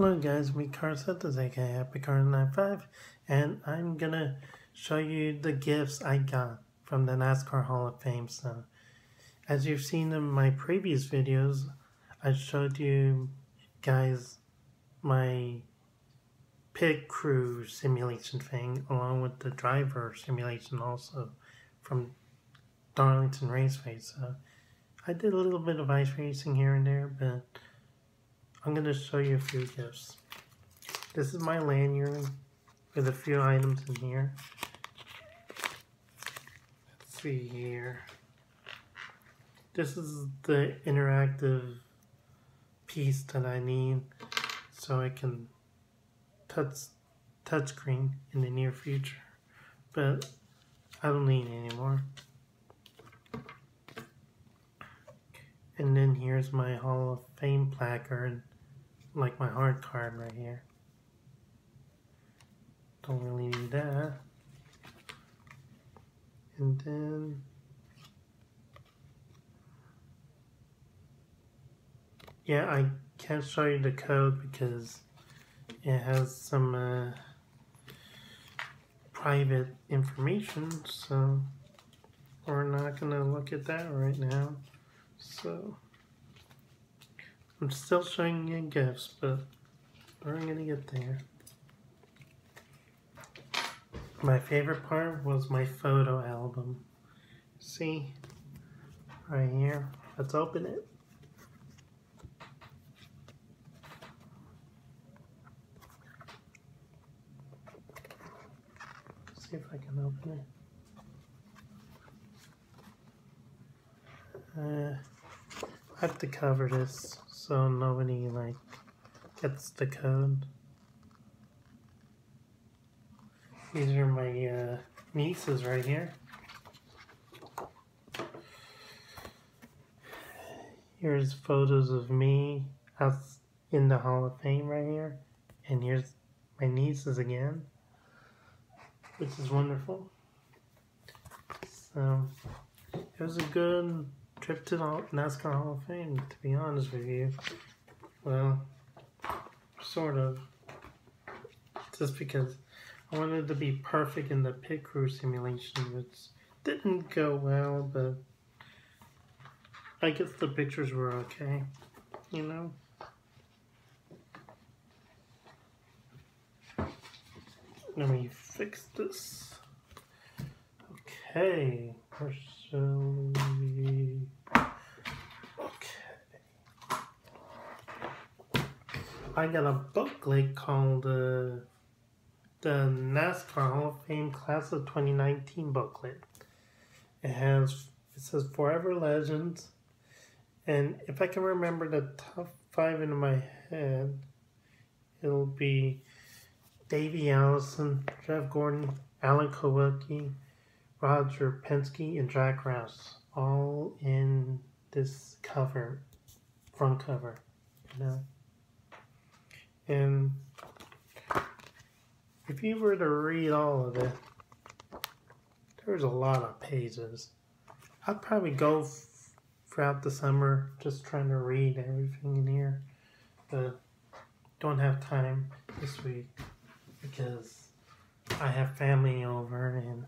Hello guys, me Car Santos aka Happy Karl 95 and I'm gonna show you the gifts I got from the NASCAR Hall of Fame. So as you've seen in my previous videos, I showed you guys my pit crew simulation thing along with the driver simulation also from Darlington Raceway. So I did a little bit of iRacing here and there, but I'm going to show you a few gifts. This is my lanyard with a few items in here. Let's see here. This is the interactive piece that I need so I can touch touchscreen in the near future. But I don't need it anymore. And then here's my Hall of Fame placard like my hard card right here. Don't really need that. And then yeah, I can't show you the code because it has some uh, private information, so we're not gonna look at that right now. So. I'm still showing you gifts, but we're gonna get there. My favorite part was my photo album. See? Right here. Let's open it. see if I can open it. Uh, I have to cover this so nobody like gets the code. These are my uh, nieces right here. Here's photos of me as in the Hall of Fame right here. And here's my nieces again, which is wonderful. So, it was a good trip to the NASCAR Hall of Fame, to be honest with you. Well, sort of. Just because I wanted to be perfect in the pit crew simulation, which didn't go well, but I guess the pictures were okay, you know? Let me fix this. Okay, we I got a booklet called uh, the NASCAR Hall of Fame Class of 2019 booklet. It has it says Forever Legends, and if I can remember the top five in my head, it'll be Davey Allison, Jeff Gordon, Alan Kulwicki, Roger Penske, and Jack Roush, all in this cover, front cover, you know. And if you were to read all of it, there's a lot of pages. I'd probably go throughout the summer just trying to read everything in here, but don't have time this week because I have family over and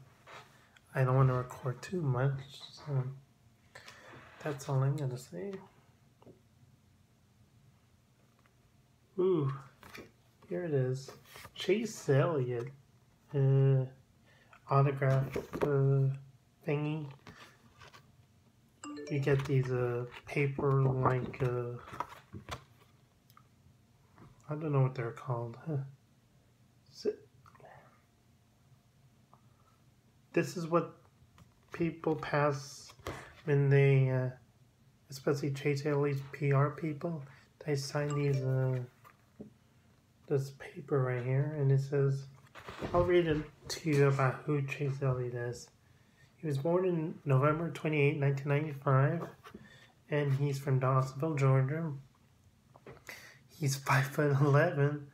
I don't want to record too much. So that's all I'm gonna say. Ooh. Here it is. Chase Elliott uh, autograph uh, thingy. You get these uh, paper like uh, I don't know what they're called. This is what people pass when they, uh, especially Chase Elliott's PR people, they sign these. Uh, this paper right here, and it says, I'll read it to you about who Chase Elliott is. He was born in November 28, 1995, and he's from Dawsonville, Georgia. He's 5 foot 11,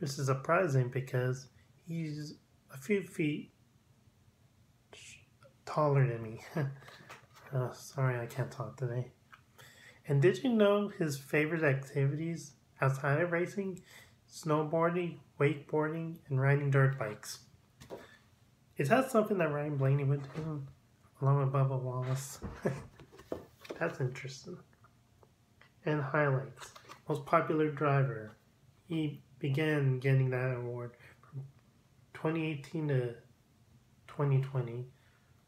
which is surprising because he's a few feet taller than me. oh, sorry, I can't talk today. And did you know his favorite activities outside of racing snowboarding, wakeboarding, and riding dirt bikes. Is that something that Ryan Blaney would do along with Bubba Wallace? That's interesting. And highlights. Most popular driver. He began getting that award from 2018 to 2020.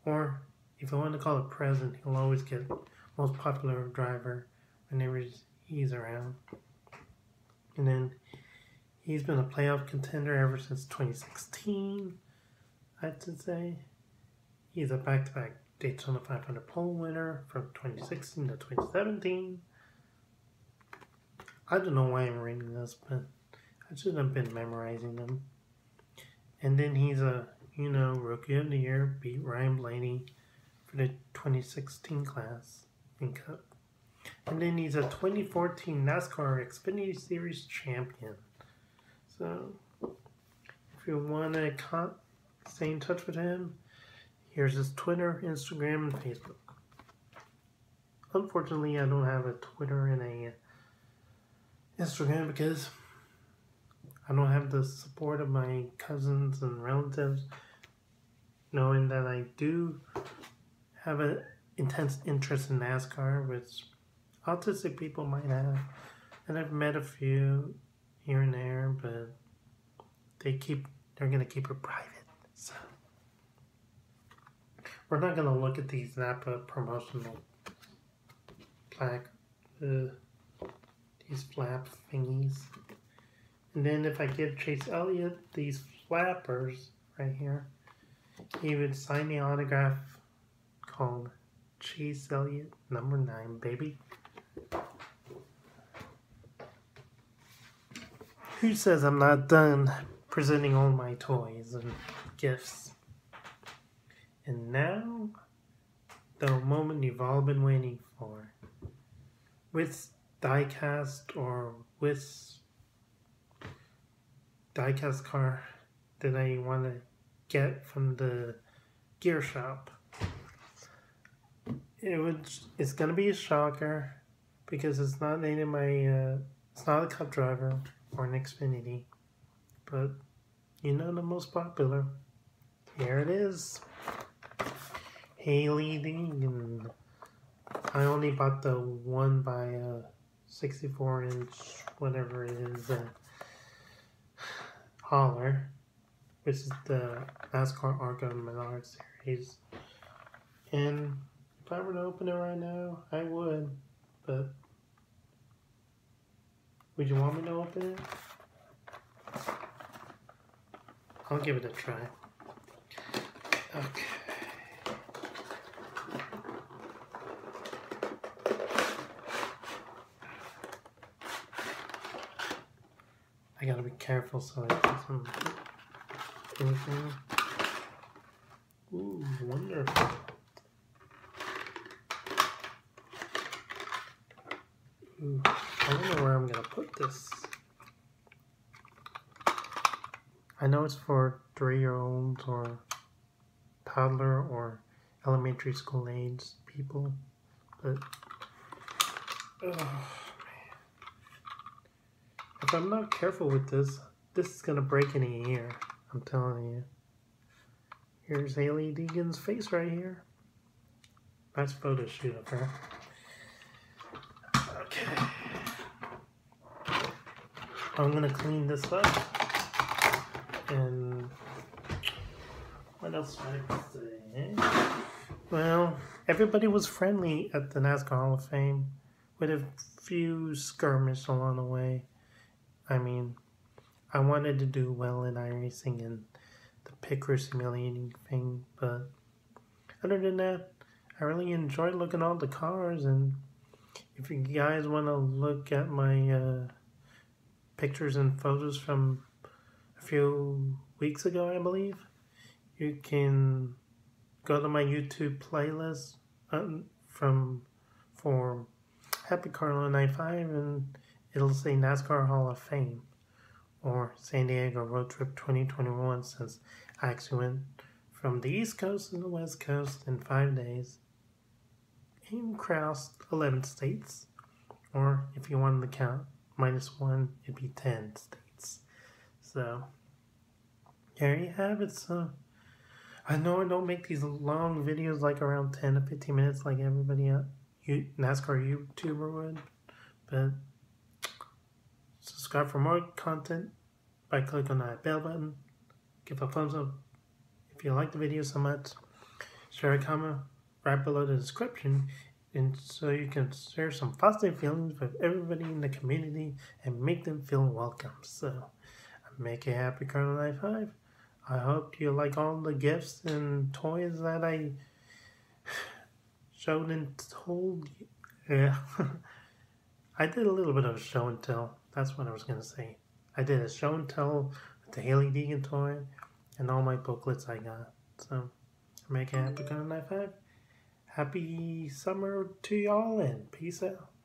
Or if you want to call it present, he'll always get most popular driver whenever he's around. And then he's been a playoff contender ever since 2016, I'd say. He's a back to back Daytona 500 pole winner from 2016 to 2017. I don't know why I'm reading this, but I should have been memorizing them. And then he's a, you know, Rookie of the Year, beat Ryan Blaney for the 2016 class in Cup. And then he's a 2014 NASCAR Xfinity Series champion. So, if you want to stay in touch with him, here's his Twitter, Instagram, and Facebook. Unfortunately, I don't have a Twitter and a uh, Instagram because I don't have the support of my cousins and relatives, knowing that I do have an intense interest in NASCAR, which autistic people might have. And I've met a few here and there, but they keep they're gonna keep it private. So we're not gonna look at these Napa promotional plaque. Uh, these flap thingies. And then if I give Chase Elliott these flappers right here, he would sign the autograph called Chase Elliott number nine, baby. Who says I'm not done presenting all my toys and gifts? And now, the moment you've all been waiting for. With diecast or with diecast car that I want to get from the gear shop. It would. It's gonna be a shocker because it's not named my. Uh, it's not a cup driver or an Xfinity, but you know the most popular. Here it is. Hailie Deegan. I only bought the one by uh, 64 inch, whatever it is, uh, hauler, which is the NASCAR ARCA Menard series. And if I were to open it right now, I would, but would you want me to open it? I'll give it a try. Okay. I gotta be careful so I don't anything. Ooh, wonderful. Ooh, I don't know where I'm gonna put this. I know it's for three-year-olds or toddler or elementary school age people, but oh, if I'm not careful with this, this is gonna break in a year. I'm telling you. Here's Hailie Deegan's face right here. Nice photo shoot of her. Okay. I'm gonna clean this up. And what else should I say? Well, everybody was friendly at the NASCAR Hall of Fame with a few skirmishes along the way. I mean, I wanted to do well in iRacing and the picker simulating thing, but other than that, I really enjoyed looking at all the cars. And if you guys want to look at my uh, pictures and photos from a few weeks ago, I believe, you can go to my YouTube playlist um, from for Happy Carlo 95 and it'll say NASCAR Hall of Fame or San Diego Road Trip 2021 since I actually went from the East Coast to the West Coast in five days and crossed 11 states. Or if you wanted to count minus one, it'd be 10 states. So there you have it. So I know I don't make these long videos like around 10 to 15 minutes like everybody else, you, NASCAR YouTuber would, but subscribe for more content by clicking on that bell button. Give a thumbs up if you like the video so much. Share a comment right below the description and so you can share some positive feelings with everybody in the community and make them feel welcome. So, make a happy Colonel 95. I hope you like all the gifts and toys that I showed and told you. Yeah. I did a little bit of show and tell. That's what I was going to say. I did a show and tell with the Hailie Deegan toy and all my booklets I got. So, make a happy Colonel 95. Happy summer to y'all and peace out.